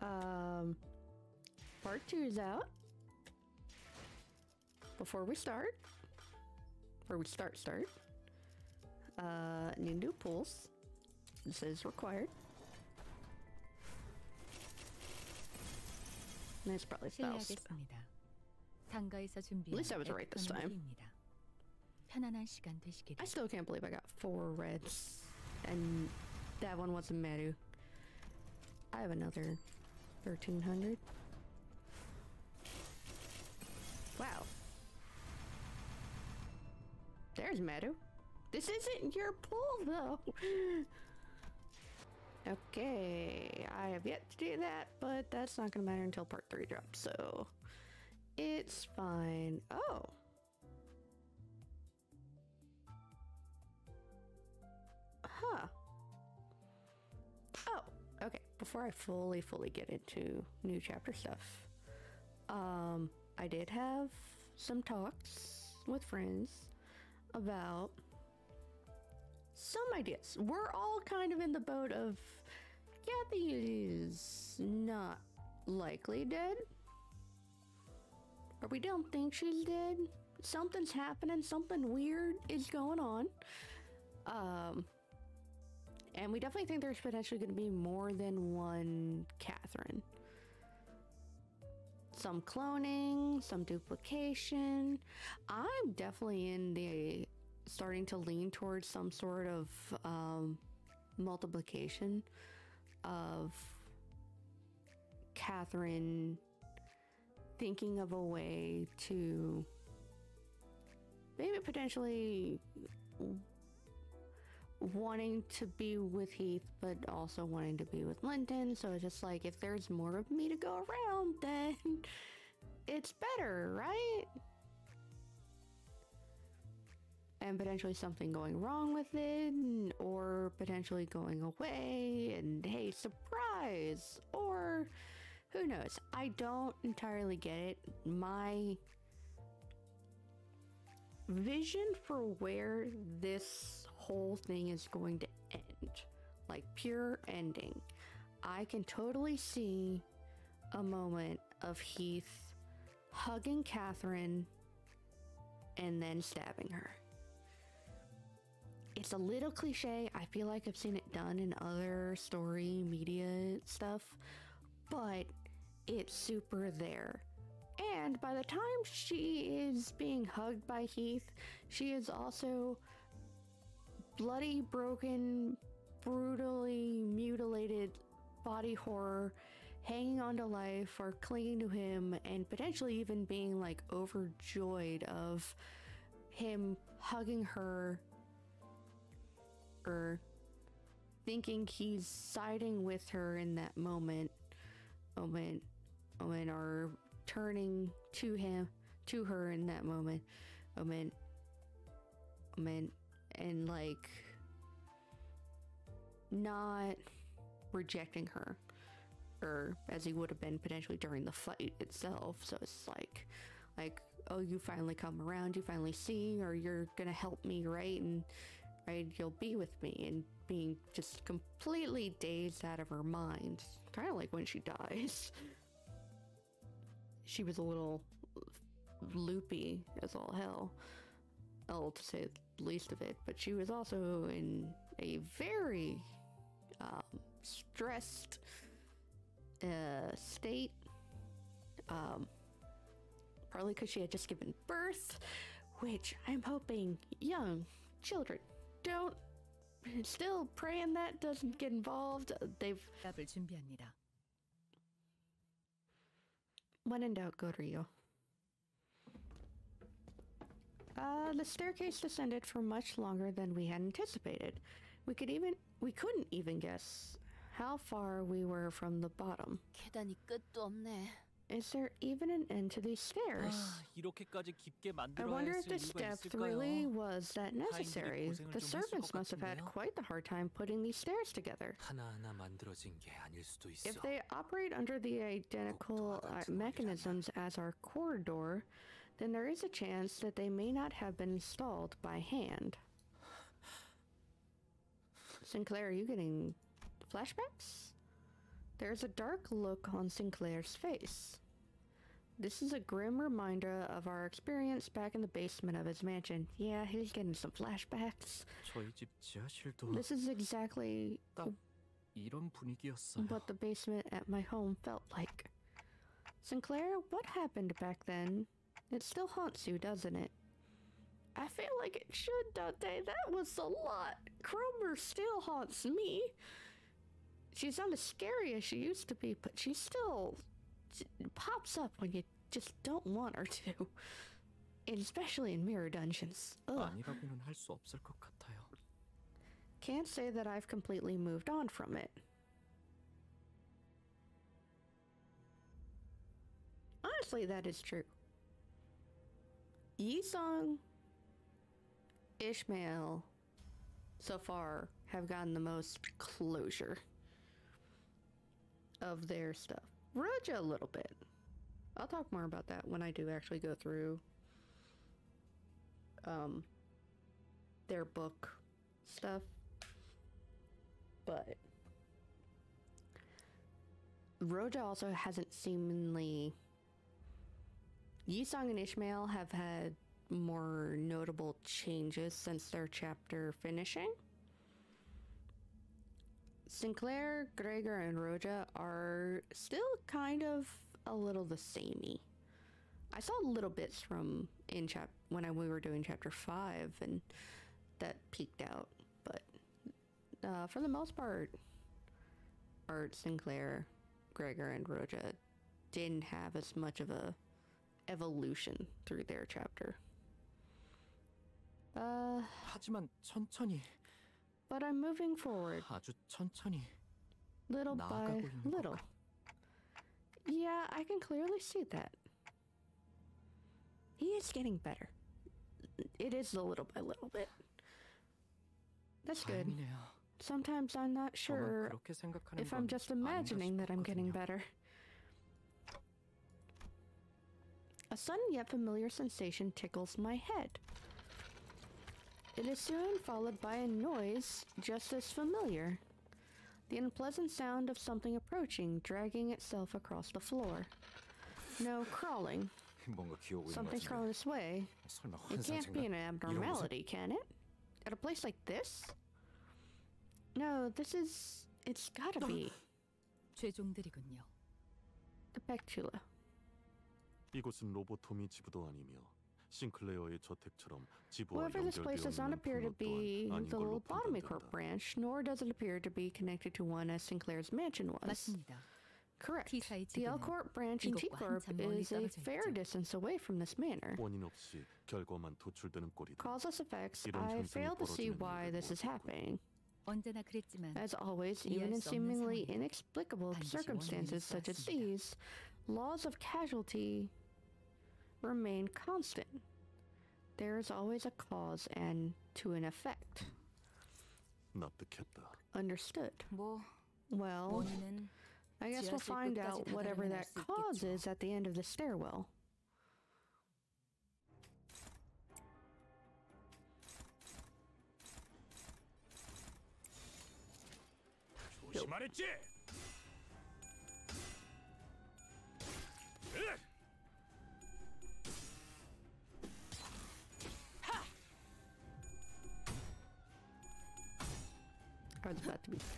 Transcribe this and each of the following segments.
Um, part two is out. Before we start, before we start, start, uh, need new pools. This is required. And it's probably thousand. 실례하겠습니다. 상가에서 준비한 least I was right this time. 에피톤 편안한 시간 되시기를. I still can't believe I got four reds, and that one wasn't Meru. I have another 1300. Wow. There's Meadow. This isn't your pool, though. okay, I have yet to do that, but that's not gonna matter until part three drops, so it's fine. Oh. Before I fully, fully get into new chapter stuff, um, I did have some talks with friends about some ideas. We're all kind of in the boat of Cathy is not likely dead. Or we don't think she's dead. Something's happening, something weird is going on. Um and we definitely think there's potentially going to be more than one Catherine. Some cloning, some duplication. I'm definitely in the starting to lean towards some sort of um, multiplication of Catherine thinking of a way to maybe potentially wanting to be with Heath, but also wanting to be with Linton. So it's just like, if there's more of me to go around, then it's better, right? And potentially something going wrong with it, or potentially going away, and hey, surprise! Or who knows? I don't entirely get it. My vision for where this whole thing is going to end, like pure ending, I can totally see a moment of Heath hugging Catherine and then stabbing her. It's a little cliche. I feel like I've seen it done in other story media stuff, but it's super there. And by the time she is being hugged by Heath, she is also bloody, broken, brutally mutilated body horror hanging on to life or clinging to him and potentially even being like overjoyed of him hugging her or thinking he's siding with her in that moment moment moment or turning to him to her in that moment moment moment and like not rejecting her or as he would have been potentially during the fight itself. So it's like like oh you finally come around you finally see or you're gonna help me right? And right you'll be with me. And being just completely dazed out of her mind kind of like when she dies. She was a little loopy as all hell. Oh to say least of it but she was also in a very um, stressed uh, state um, probably because she had just given birth which i'm hoping young children don't still praying that doesn't get involved they've 답을 준비합니다. When in doubt, go to Rio. Uh, the staircase descended for much longer than we had anticipated. We could even we couldn't even guess how far we were from the bottom. 계단이 끝도 없네. Is there even an end to these stairs? 아, 이렇게까지 깊게 I 만들어야 wonder if 했을 this 이유가 depth really 있을까요? was that necessary. 고생을 The 좀 했을 servants 것 must have had 같은데요? quite the hard time putting these stairs together. 하나하나 만들어진 게 아닐 수도 있어. If they operate under the identical uh, mechanisms as our corridor, then there is a chance that they may not have been installed by hand. Sinclair, are you getting flashbacks? There's a dark look on Sinclair's face. This is a grim reminder of our experience back in the basement of his mansion. Yeah, he's getting some flashbacks. This is exactly what the basement at my home felt like. Sinclair, what happened back then? It still haunts you, doesn't it? I feel like it should, Dante. That was a lot. Kromer still haunts me. She's not as scary as she used to be, but she still pops up when you just don't want her to. And especially in mirror dungeons. Ugh. Can't say that I've completely moved on from it. Honestly, that is true. Yi Sang, Ishmael, so far, have gotten the most closure of their stuff. Rodya, a little bit. I'll talk more about that when I do actually go through um, their book stuff but Rodya also hasn't seemingly. Yi Sang and Ishmael have had more notable changes since their chapter finishing. Sinclair, Gregor, and Rodya are still kind of a little the samey. I saw little bits from in chap when I, we were doing chapter five, and that peeked out. But uh, for the most part, Art, Sinclair, Gregor, and Rodya didn't have as much of a evolution through their chapter. Uh, 하지만 천천히, but I'm moving forward, 아주 천천히 little by 나아가고 있는 것 little. Yeah, I can clearly see that. He is getting better. It is a little by little bit. That's good. 다행이네요. Sometimes I'm not 저만 sure 그렇게 생각하는 if I'm 건 just 아닌가 imagining that I'm getting 싶었거든요. better. A sudden yet familiar sensation tickles my head. It is soon followed by a noise just as familiar. The unpleasant sound of something approaching, dragging itself across the floor. No, crawling. Something crawling this way. It can't be an abnormality, can it? At a place like this? No, this is... It's gotta be. 죄종들이군요. The Peccatula. 이곳은 로보톰이 아니며 싱클레어의 저택처럼 지부와 this place 연결되어 does not 있는 appear to be the 걸로 court branch, nor does it appear to be connected to one as Sinclair's mansion was. Correct. The L Corp branch in T-Corp is a fair distance away from this manor. Causeless effects, I fail to see why this is happening. As always, even in seemingly inexplicable circumstances such as these, laws of casualty remain constant. There is always a cause and to an effect. Not the ketta. Understood. Well, I guess we'll find out whatever that cause is at the end of the stairwell.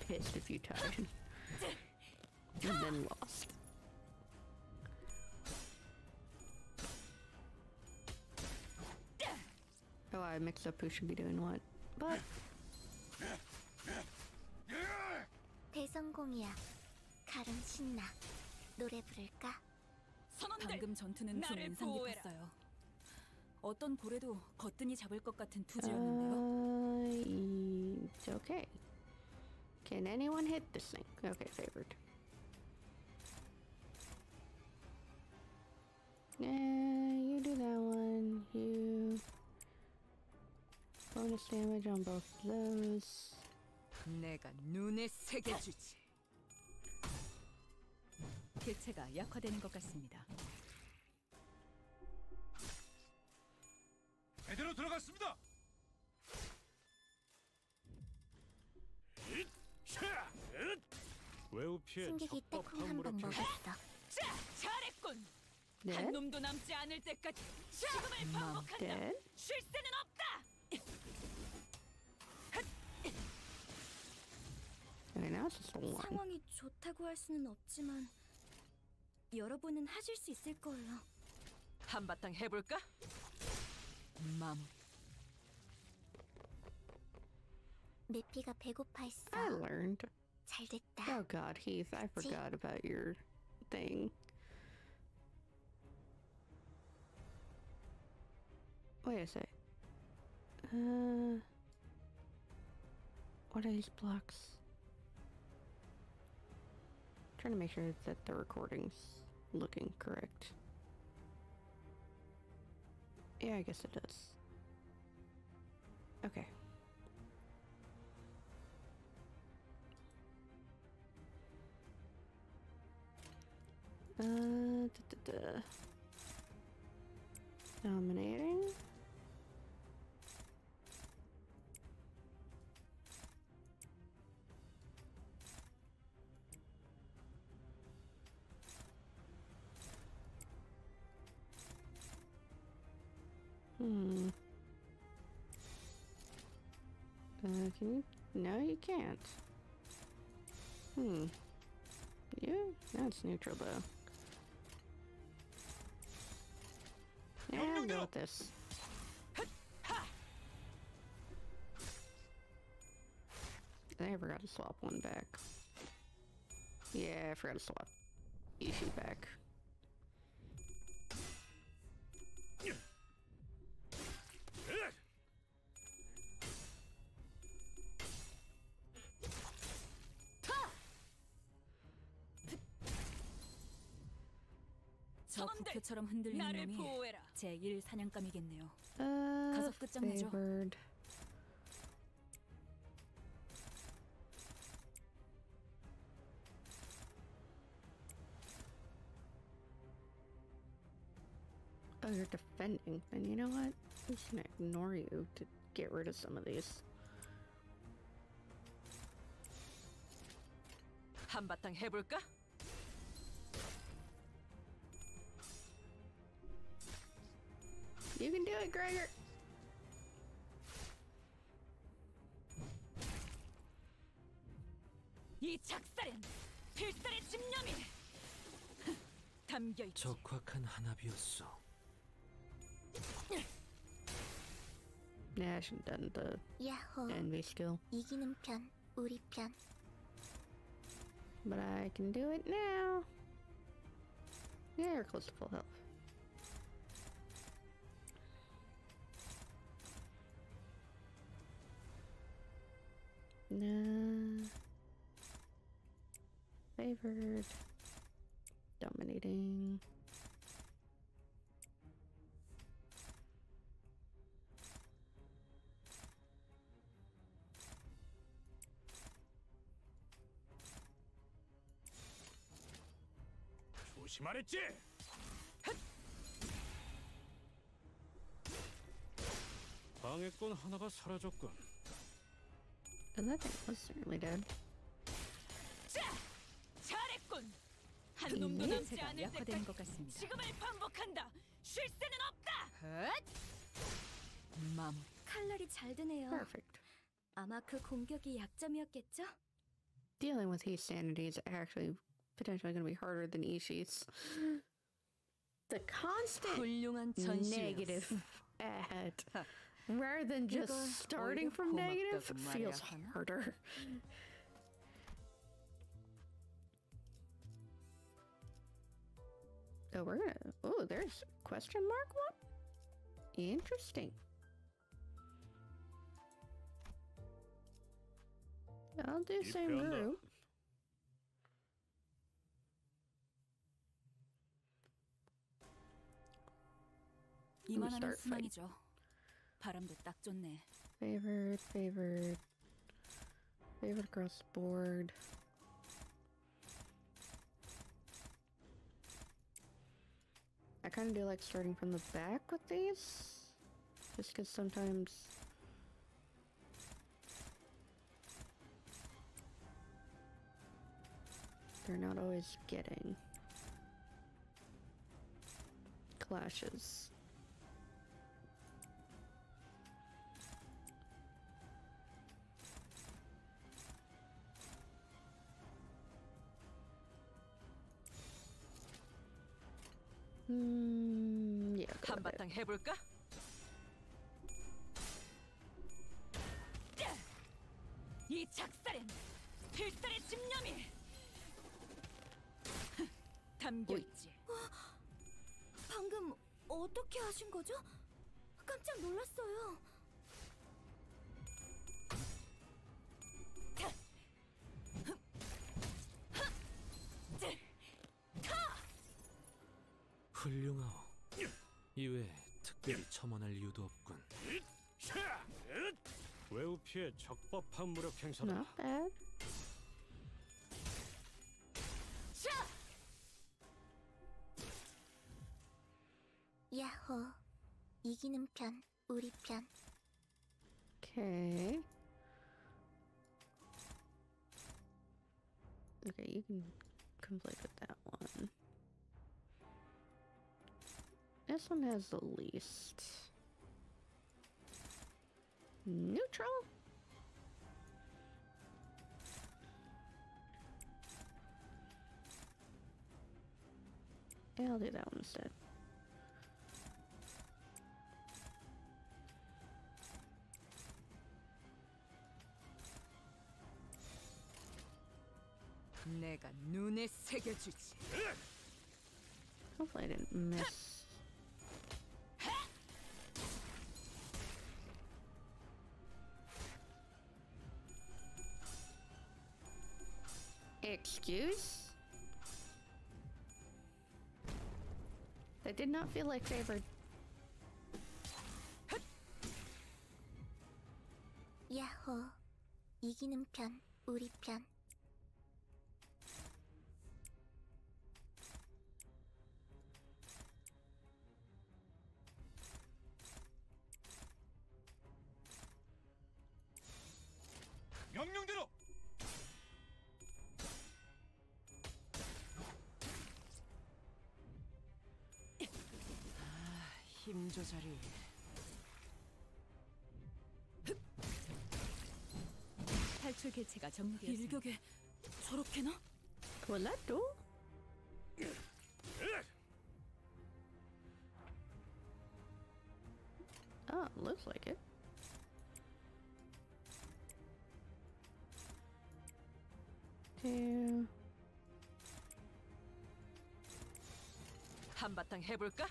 pissed if you tried. and then lost. Oh, I mixed up who should be doing what. But 대성공이야. 가름 신나. 노래 부를까? 방금 전투는 좀 인상 깊었어요. 어떤 고래도 거뜬히 잡을 것 같은 투지였는데요. uh, it's okay. Can anyone hit this thing? Okay, favored. Yeah, you do that one. You bonus damage on both of those. 내가 눈에 새겨주지. 개체가 약화되는 것 같습니다. 제대로 들어갔습니다. 외우 피 위치에 승객이 딱콩한방 먹었어. 자, 잘했군. 한 Dead? 놈도 남지 않을 때까지 지금을 반복한다. Dead? 쉴 새는 없다. Just one. 상황이 좋다고 할 수는 없지만 여러분은 하실 수 있을 거예요. 한바탕 해볼까? 마무리. 메피가 배고파했어. I learned. 잘 됐다. Oh god, Heath, I forgot about your thing. Wait a sec. Uh, what are these blocks? trying to make sure that the recording's looking correct. Yeah, I guess it does. Okay. Uh, da, da, da. Dominating. Hmm. Uh, can you? No, you can't. Hmm. Yeah, that's neutral though. Yeah, I'll go with this. I think I forgot to swap one back. Yeah, I forgot to swap Ishi back. 놈들, 저 부캐처럼 흔들리는 나를 놈이 보호해라. 제1 사냥감이겠네요. Uh, 가서 끝장내죠. favored. Oh, you're defending. Then you know what? I'm just gonna ignore you to get rid of some of these. 한바탕 해볼까? You can do it, Gregor! 이 작살엔 필살의 집념이 담겨 있지. 적확한 한압이었어. Yeah, I should have done the 야호. envy skill. 이기는 편, 우리 편. But I can do it now. Yeah, you're close to full health. Nah. Favored. Dominating. 조심하랬지. 방해꾼 하나가 사라졌군. Because that thing was certainly dead. Perfect. 아마 그 공격이 약점이었겠죠? Dealing with Heath's sanity is actually potentially going to be harder than Ishi's. The constant negative ad rather than just starting from negative feels harder. Oh, we're gonna. Oh, there's question mark one. Interesting. I'll do Keep same room. Up. Start fight. 수만이죠. 바람도 딱 좋네. Favored, favored, favored across the board. I kind of do like starting from the back with these, just because sometimes. they're not always getting. Clashes. With it. 한바탕 해볼까? 이 작살엔 필살의 집념이 담겨 있지. 방금 어떻게 하신 거죠? 깜짝 놀랐어요. 적법한 무력 행사다. Not bad. 야호. 이기는 편, 우리 편. Okay. Okay, you can complete with that one. This one has the least. Neutral? I'll do that one instead. Hopefully I didn't miss did not feel like favored. 야호. 이기는 편, 우리 편. 힘 조절이. 탈출 개체가 정리되었습니다. 일격에 저렇게나? Will that do? Oh, looks like it. Two. 한바탕 해볼까?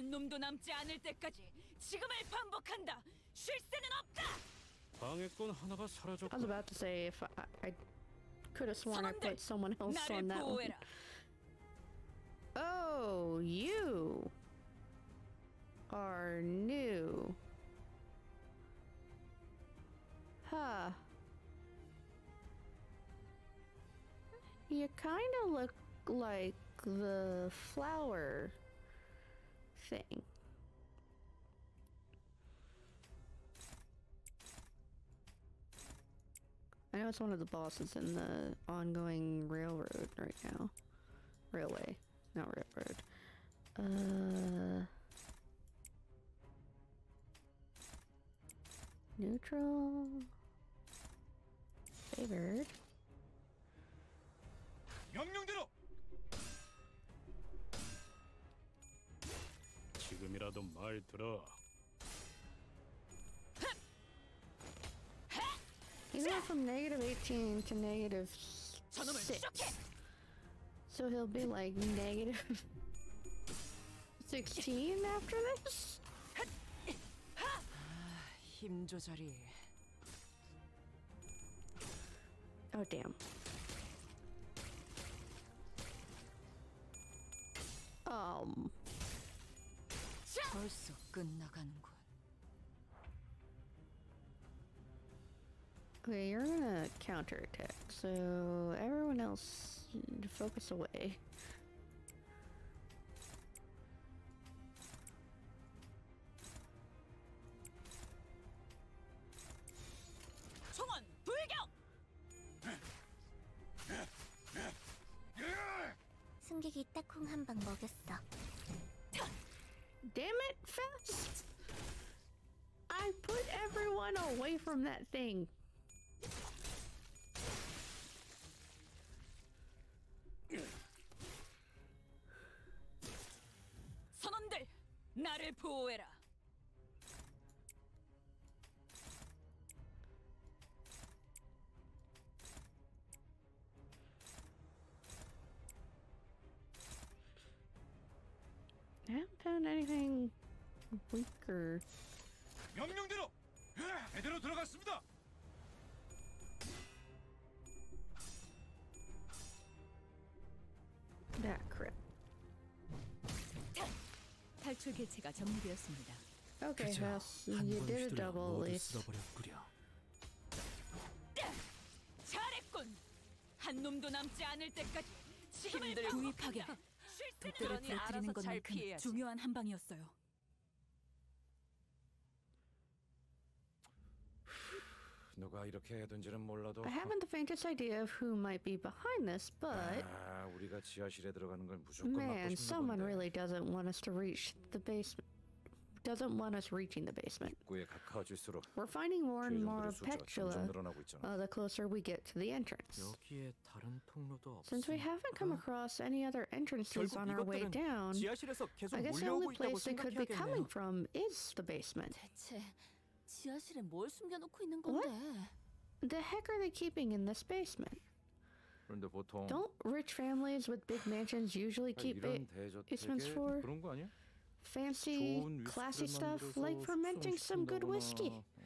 한 놈도 남지 않을 때까지 지금을 반복한다. 쉴 새는 없다. 방해꾼 하나가 I was 사라졌군. about to say if I, I could have sworn I 사람들, put someone else 나를 on that one. 보호해라. Oh, you are new. Huh. You kind of look like the flower thing. I know it's one of the bosses in the ongoing railroad right now. Railway, not railroad. Uh. Neutral. Favored. 명령대로. 지금이라도 말 들어. He went from negative 18 to negative 저놈을 6. 쫓게. So he'll be like negative 16 after this? 힘 조절이. Oh, damn. Um, 벌써 끝나가는군. okay, you're gonna counterattack, so everyone else focus away. from that thing. 선원들, 나를 보호해라. I haven't found anything weaker. 제대로 들어갔습니다. That crap. 탈출 개체가 정리되었습니다. Okay, you did a double least. 쓸어버렸구려. 잘했군. 한 놈도 남지 않을 때까지 힘들 구입하게. 구입하게. 그러니 실수는 부러뜨리는 것만큼. 중요한 한 방이었어요. 누가 이렇게 몰라도 I haven't the faintest idea of who might be behind this, but 아, 우리가 지하실에 들어가는 걸 무조건 man, 막고 싶은 someone 건데 really doesn't want us to reach the basement. Doesn't want us reaching the basement. We're finding more and more 죄종들의 peccatula uh, the closer we get to the entrance. Since we haven't come across any other entrances on our way down, I guess the only place they could be coming from is the basement. 대체 지하실에 뭘 숨겨놓고 있는 What? 건데? The heck are they keeping in this basement? 그런데 보통 Don't rich families with big mansions usually 아, keep 이런 it 대저택에 basements for 그런 거 아니야? fancy, 좋은 classy 위스키를 stuff like 만들어서 fermenting some good whiskey. 숙성시킨다거나.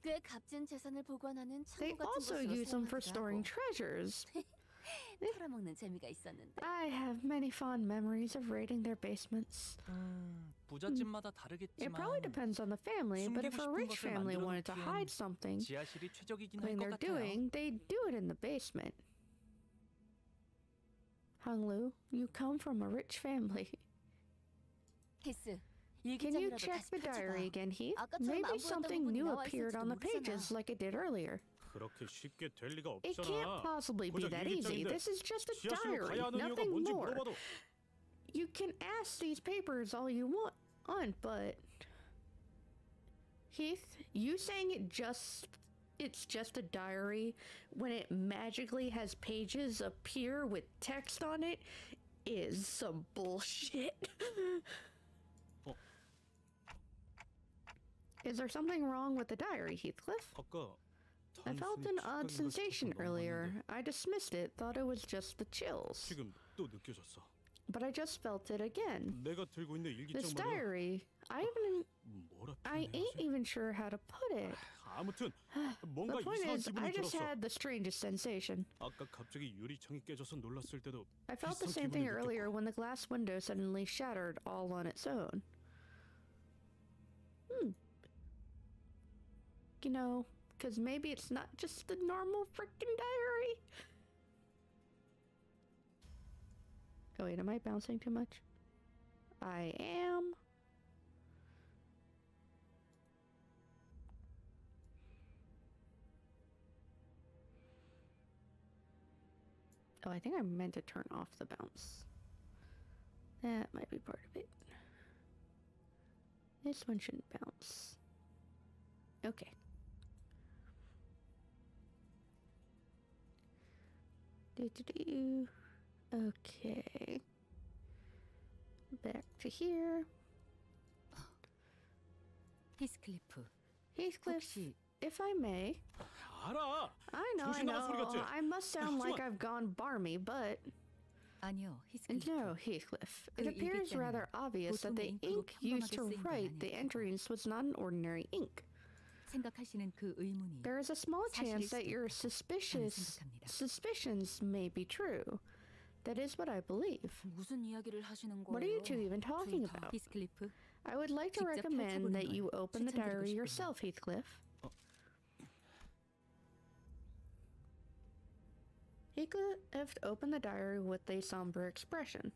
꽤 값진 재산을 보관하는 They 창고 같은 also 곳으로 use them for 사용하기도 storing 하고 treasures. 털어먹는 재미가 있었는데. I have many fond memories of raiding their basements. 음, 부잣집마다 It probably depends on the family, but if a rich family wanted to hide something, 지하실이 최적이긴 something they're 같아요. doing, they'd do it in the basement. Hong Lu, you come from a rich family. Kiss. Can you check the diary again, Heath? Maybe something new appeared on the pages like it did earlier. 그렇게 쉽게 될 리가 It can't 없잖아. possibly be 고작 that easy. 일기장인데 This is just a 지하실로 diary, 가야 하는 이유가 nothing 뭔지 more. 물어봐도 You can ask these papers all you want, on, but Heath, you saying it just it's just a diary when it magically has pages appear with text on it is some bullshit. Oh. Is there something wrong with the diary, Heathcliff? 아까 I felt an odd 단순히 sensation 착각인 것 earlier. 같았는데 I dismissed it, thought it was just the chills. 지금 또 느껴졌어. But I just felt it again. 내가 들고 있는 This 일기장 말이야. diary, I even 뭐라 I ain't 표현해야지? even sure how to put it. 아무튼 The 뭔가 point 이상한 is, I 기분이 just 들었어. had the strangest sensation. 아까 갑자기 유리창이 깨져서 놀랐을 때도 I felt the 비슷한 same thing 기분이 earlier 느꼈고. when the glass window suddenly shattered all on its own. Hmm. You know, because maybe it's not just the normal freaking diary. Oh wait, am I bouncing too much? I am. Oh, I think I meant to turn off the bounce. That might be part of it. This one shouldn't bounce. Okay. Do do do. Okay. Back to here. 히스클리프, Heathcliff, 혹시 if I may. 알아. I know, I 정신 나간 소리 know. 같지? I must sound like 하지만- I've gone barmy, but 아니요, 히스클리프. no, Heathcliff. It 그 appears 일기장은 rather obvious that the 보통의 잉크로 ink used to 평범하게 쓰인 게 write the 아닐까요? entries was not an ordinary ink. 생각하시는 그 의문이 There is a small 사실일 chance that 수도 your 있다고 suspicious 생각합니다. suspicions may be true. That is what I believe. 무슨 이야기를 하시는 거예요? What are you two even talking 둘 다. about? 히스클리프, I would like to 직접 recommend 펼쳐보는 that 걸 you open the 추천드리고 diary 싶어요. yourself, Heathcliff. Heathcliff opened the diary with a somber expression.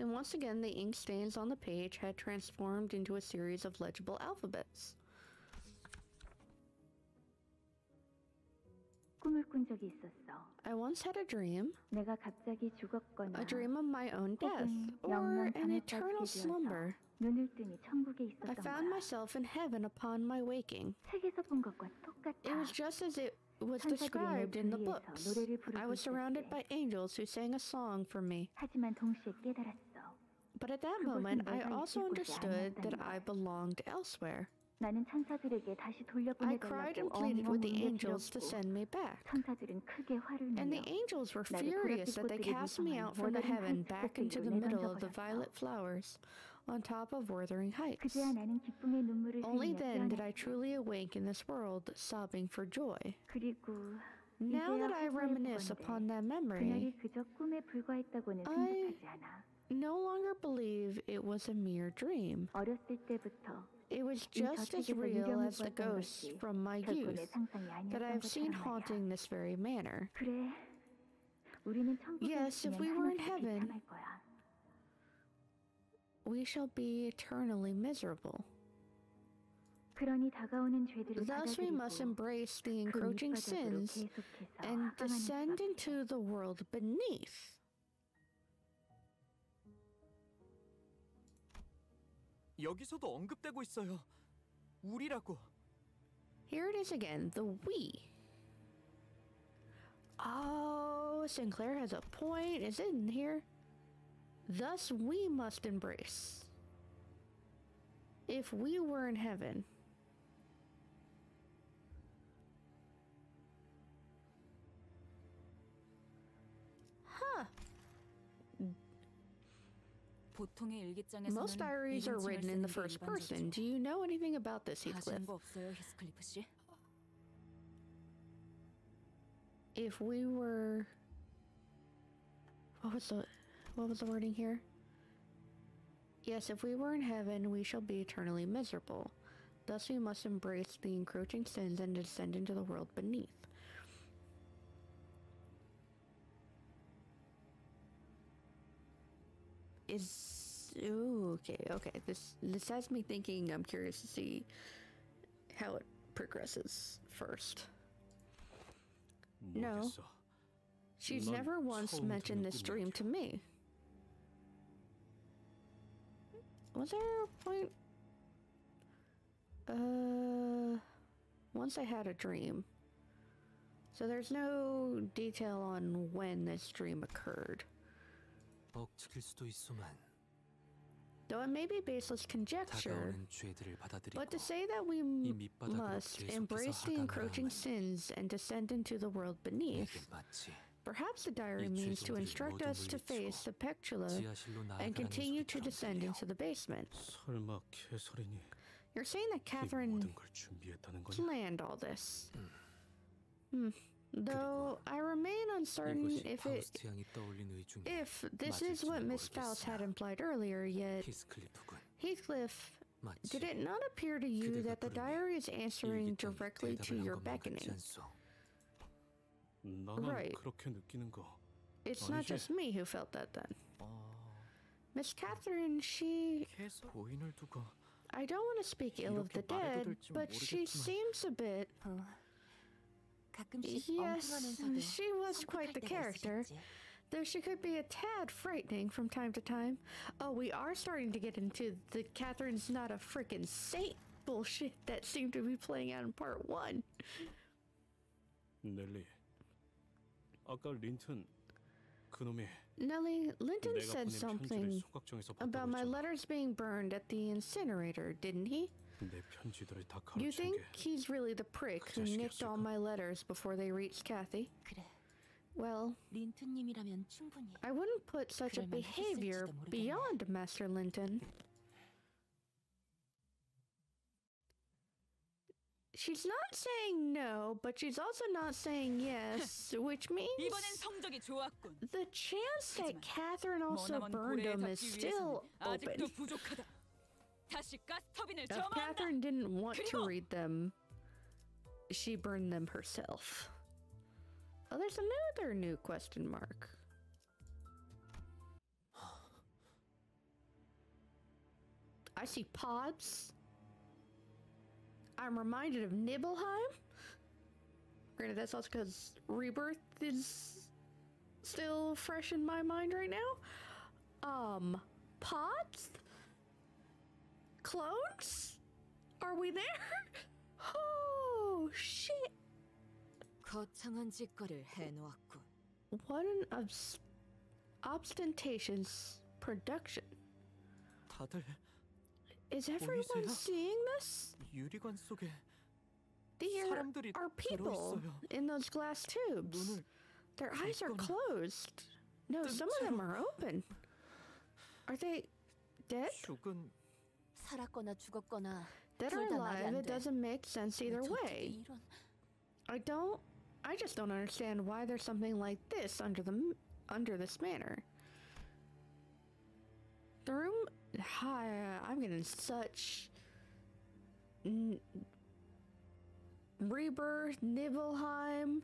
and once again the ink stains on the page had transformed into a series of legible alphabets. I once had a dream. A dream of my own death or an eternal slumber. I found myself in heaven upon my waking. It was just as it was described in the books. I was surrounded by angels who sang a song for me. But at that moment, I also understood that I belonged elsewhere. I cried and pleaded with the angels to send me back. And the angels were furious that they cast me out from the heaven back into the middle of the violet flowers on top of Wuthering Heights. Only then did I truly awake in this world, sobbing for joy. Now that I reminisce upon that memory, I no longer believe it was a mere dream. It was just as real as the ghosts from my youth that I have seen haunting this very manor. Yes, if we were in heaven, we shall be eternally miserable. Thus, we must embrace the encroaching sins and descend into the world beneath. 여기서도 언급되고 있어요. 우리라고. Here it is again, the we. Oh, Sinclair has a point. Is it in here? Thus, we must embrace. If we were in heaven. Most diaries are written in the first person. Do you know anything about this, Heathcliff? If we were... What was the... What was the wording here? Yes, if we were in heaven, we shall be eternally miserable. Thus we must embrace the encroaching sins and descend into the world beneath. is ooh, okay. Okay, this this has me thinking. I'm curious to see how it progresses first. No, she's never once mentioned this dream to me. Was there a point? Uh, once I had a dream. So there's no detail on when this dream occurred though it may be baseless conjecture, but to say that we must embrace the encroaching sins and descend into the world beneath, perhaps the diary means to instruct us to face the peccatula and continue to descend into the basement. You're saying that Catherine planned all this. Hmm. Though I remain uncertain if it if this is what Miss Faust had implied earlier, yet Heathcliff did it not appear to you that the diary is answering directly to your beckoning? Right. It's not just me who felt that then. Miss Catherine, she... I don't want to speak ill of the dead, but she seems a bit... Huh? Yes, 엉뚱하면서도 she was quite 섬뜩할 the 때가 character. 있으셨지. Though she could be a tad frightening from time to time. Oh, we are starting to get into the Catherine's not a freaking saint bullshit that seemed to be playing out in part one. 넬리. 아까 린튼 그놈이 Nellie, Linton 내가 said 보낸 편지를 something 소각정에서 about 봤다고 my 했잖아. letters being burned at the incinerator, didn't he? You think he's really the prick who nicked all my letters before they reached Cathy? Well, I wouldn't put such a behavior beyond Master Linton. She's not saying no, but she's also not saying yes, which means the chance that Catherine also burned him is still open. If Catherine didn't want to read them, she burned them herself. Oh, there's another new question mark. I see pods. I'm reminded of Nibelheim. Granted, that's also because Rebirth is still fresh in my mind right now. Um, pods? Clones? Are we there? Oh, shit. 거창한 짓거리를 해놓았군. What an obs- ostentatious production. 다들 Is everyone 보이세요? seeing this? 유리관 속에 There 사람들이 are people 들어있어요. in those glass tubes. 눈을 Their eyes are 감거나 closed. No, some of them are open. Are they dead? 죽은 살았거나 죽었거나 Dead or alive, it doesn't make sense either way. I don't. I just don't understand why there's something like this under the under this manor. The room. Hi, I'm getting such Rebirth Nibelheim.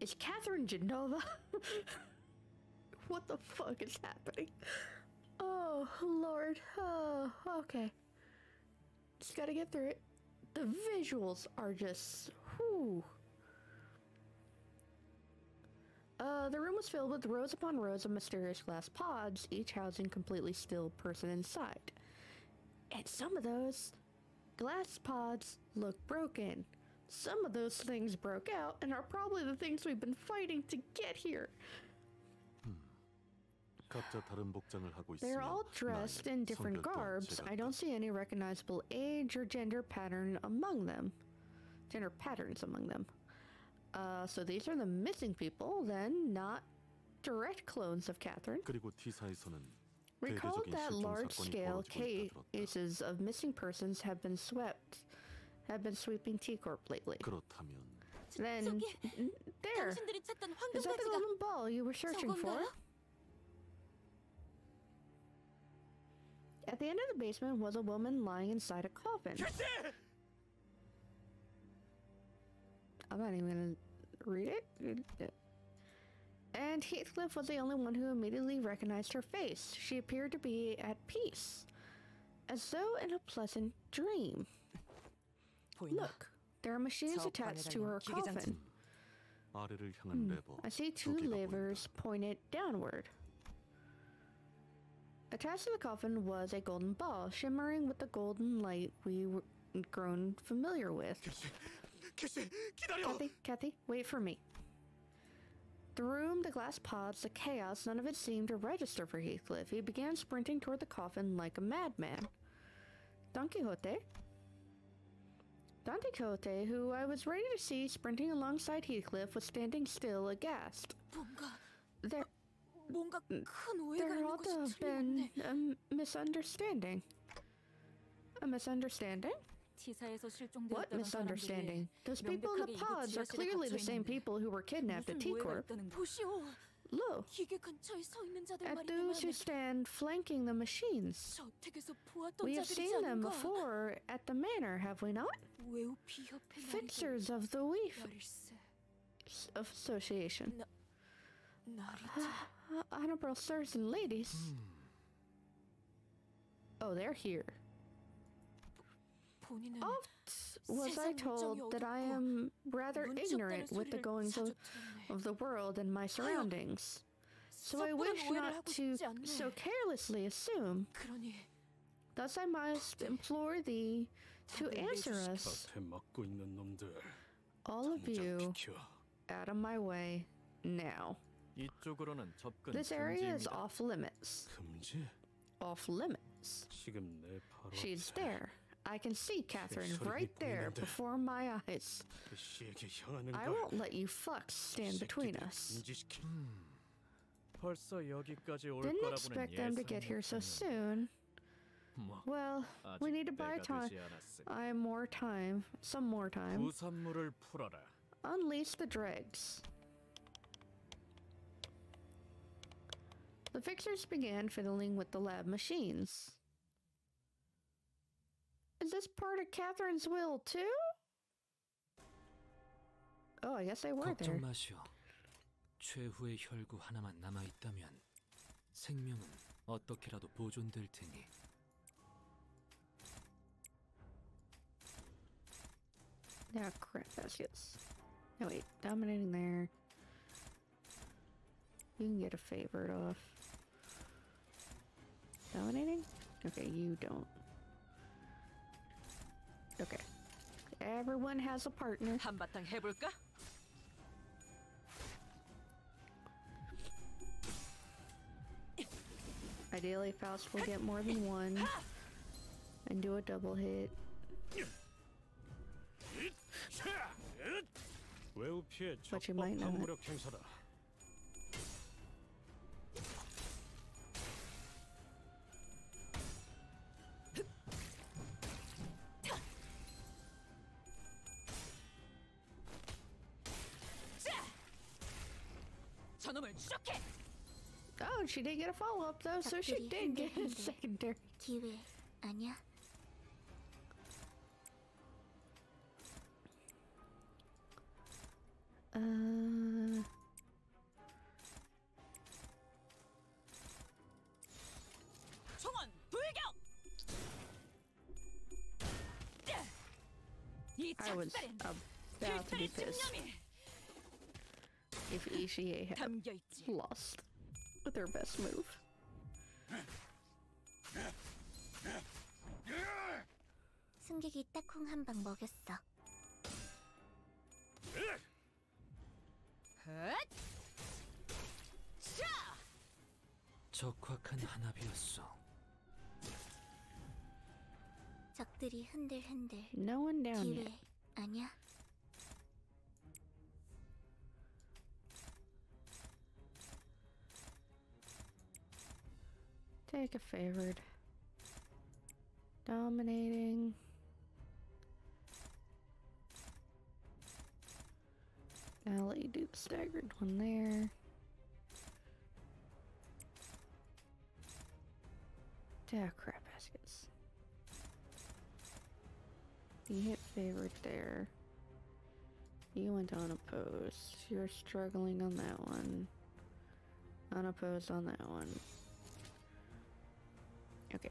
Is Catherine Jenova? what the fuck is happening? Oh, Lord. Oh, okay. Just gotta get through it. The visuals are just. Whew. Uh, the room was filled with rows upon rows of mysterious glass pods, each housing completely still person inside. And some of those glass pods look broken. Some of those things broke out and are probably the things we've been fighting to get here. 각자 다른 복장을 하고 있으며 They're all dressed 나이, in different 성별 또한 garbs. I 제각각. don't see any recognizable age or gender pattern among them. Gender patterns among them. Uh, so these are the missing people, then, not direct clones of Catherine. 그리고 T사에서는 Recall 대대적인 that 실종 large 사건이 scale 벌어지고 있다 들었다. cases of missing persons have been swept, have been sweeping T Corp lately. 그렇다면 Then, 저기, n- there! 당신들이 찾던 Is that the 황금바지가 golden ball you were searching for? At the end of the basement was a woman lying inside a coffin. I'm not even gonna read it. And Heathcliff was the only one who immediately recognized her face. She appeared to be at peace, as though in a pleasant dream. Look, there are machines attached to her coffin. Hmm. I see two levers pointed downward. Attached to the coffin was a golden ball, shimmering with the golden light we were grown familiar with. Cathy, Cathy, wait for me. The room, the glass pods, the chaos, none of it seemed to register for Heathcliff. He began sprinting toward the coffin like a madman. Don Quixote? Don Quixote, who I was ready to see sprinting alongside Heathcliff, was standing still aghast. Bunga. There. There ought to have been a misunderstanding. A misunderstanding? What misunderstanding? Those people in the pods are clearly the same people who were kidnapped at T-Corp. Look at those who stand flanking the machines. We have seen them before at the manor, have we not? Fixers of the Weave Association. Uh, honorable sirs and ladies. Hmm. Oh, they're here. Oft was I told that I am rather ignorant with the goings of, of the world and my surroundings. So I wish not to so carelessly assume. Thus I must implore thee to answer us, all of you, out of my way now. 이쪽으로는 접근 This area is 금지입니다. off limits. 금지. Off limits. 지금 내 바로 She's 앞에 there. I can see Catherine 소름이 right there 보이는데. before my eyes. 캐시에게 향하는 I 걸 won't let you fucks stand between 새끼들 us. 금지시키. 벌써 여기까지 올 Didn't 거라고는 expect them to get here so 예상 soon. 뭐 Well, we 아직 need to buy 때가 time. 되지 않았으니 I more time. Some more time. 부산물을 풀어라. Unleash the dregs. The fixers began fiddling with the lab machines. Is this part of Catherine's will, too? Oh, I guess they were there. 걱정 마시오. 최후의 혈구 하나만 남아 있다면 생명은 어떻게라도 보존될 테니. Yeah, crap baskets. No wait, dominating there. You can get a favorite off. Dominating? Okay, you don't. Okay. Everyone has a partner. 한바탕 해볼까? Ideally, Faust will get more than one and do a double hit. 외우 피해 But you 적법 might not. 저놈을 추적해. Oh, she did get a follow up though, so she Sakuri did get a 흔들흔들. secondary. 기회 아니야? Uh, 총원 불격. 이 I was 작살엔 about to be 필살의 pissed 집념이 If Ishie had lost with her best move. 승객이 딱콩 한 방 먹였어. 적확한 한압이었어. 적들이 흔들흔들. No one down yet. 기회 아니야? Take a favored. Dominating. I'll let you do the staggered one there. Yeah, crap baskets. You hit favored there. You went unopposed. You're struggling on that one. Unopposed on that one. Okay.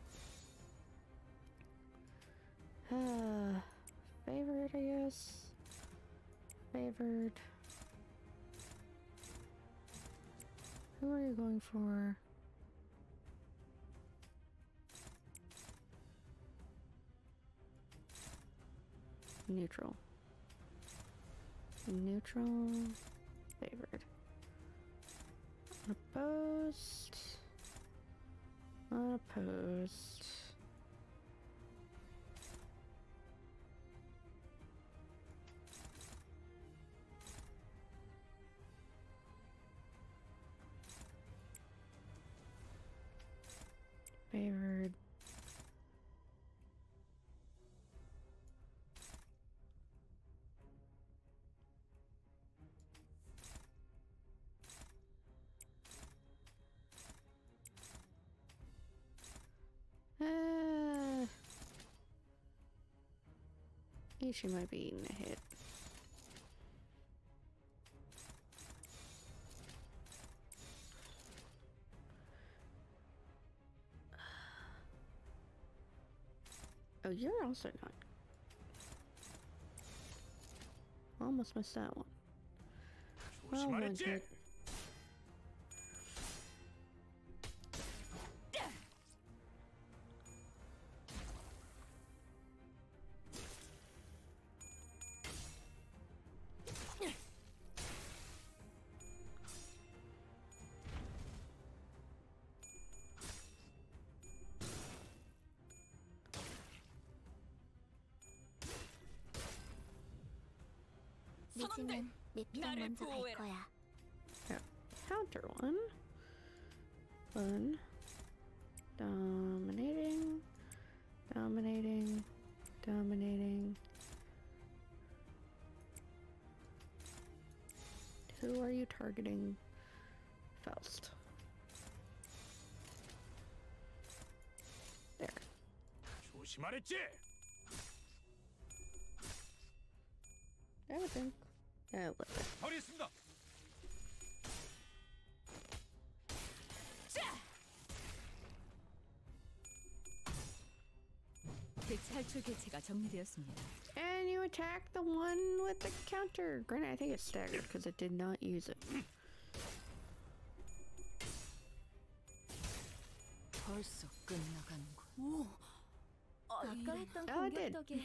Uh, favored, I guess. Favored. Who are you going for? Neutral. Neutral. Favored. Unopposed. Uh, Unopposed. Favored. think she might be eating a hit. Oh, you're also not. Almost missed that one. Well, one hit. 늦으면 내 피가 나를 먼저 갈 보호해라. 거야. counter one. One. Dominating. Dominating. Dominating. Who are you targeting? Faust. There. 조심하랬지? 탈출 개체가 정리되었습니다. And you attack the one with the counter. Granted, I think it's staggered because it did not use it. 벌써 끝나가는군. 오. 아, 아까 이- 했던 아, 공격 네. 덕에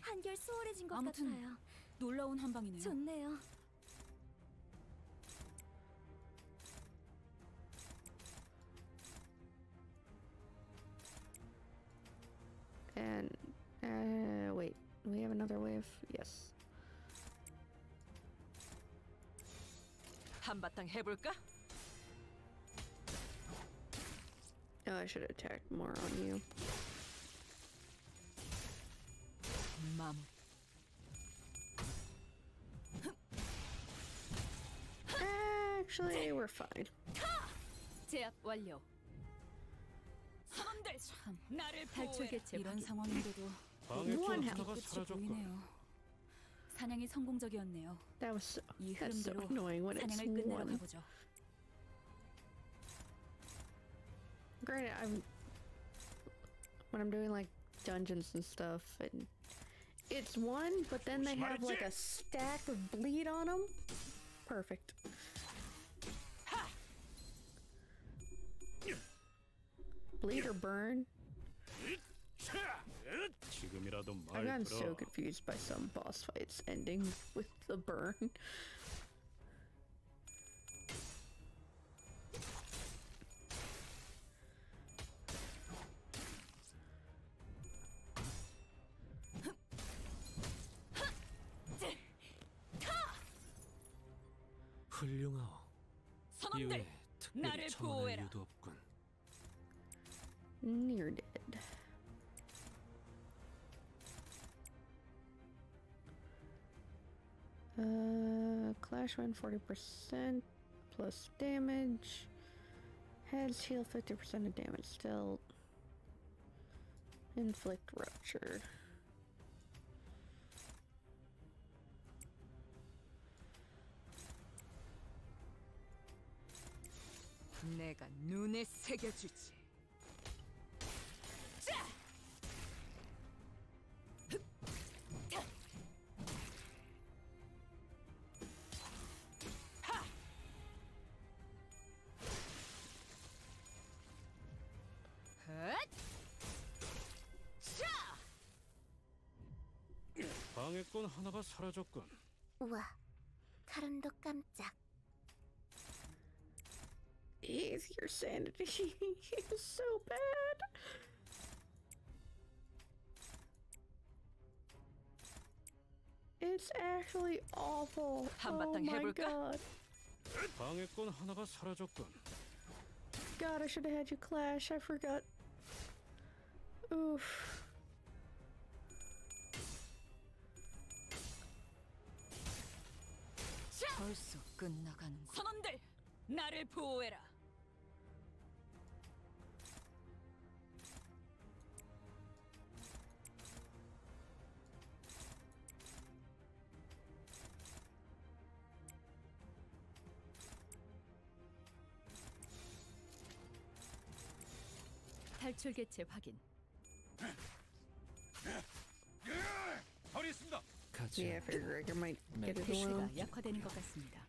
한결 수월해진 것 아무튼 같아요. 놀라운 한 방이네요. 좋네요. uh, wait, we have another wave. Yes. 한바탕 해볼까? Oh, I should have attacked more on you. 마무리. Actually, we're fine. 제압 완료. 선원들 참 나를 탈출 개체 이런 확인. 상황인데도 방해꾼 One 하나가 끝이 사라졌군. 보이네요. 사냥이 성공적이었네요. That was so, 이 that's so 흐름대로 annoying when it's 사냥을 끝내러 one. 가보죠. Granted, I'm when I'm doing like dungeons and stuff, and it's one, but then they have like a stack of bleed on them. Perfect. Bleed or burn? I got so confused by some boss fights ending with the burn. Uh, Clash win 40% plus damage. Heads heal 50% of damage. Still. Inflict rupture. 내가 눈에 새겨주지. 방해꾼 하나가 사라졌군. 우와, 카론도 깜짝. Ease your sanity. It's so bad. It's actually awful. Oh 한바탕 my 해볼까? god. 방해꾼 하나가 사라졌군. God, I should have had you clash. I forgot. Oof. 벌써 끝나가는군. 선원들 나를 보호해라. 탈출 개체 확인. 가자. Yeah, I figured Gregor might get it alone. 약화되는 것 같습니다.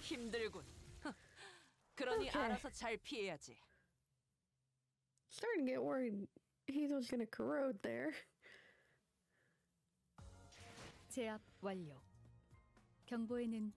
힘들군. 그러니 Okay. 알아서 잘 피해야지. Starting to get worried he was gonna corrode there. 제압 완료. 경보에는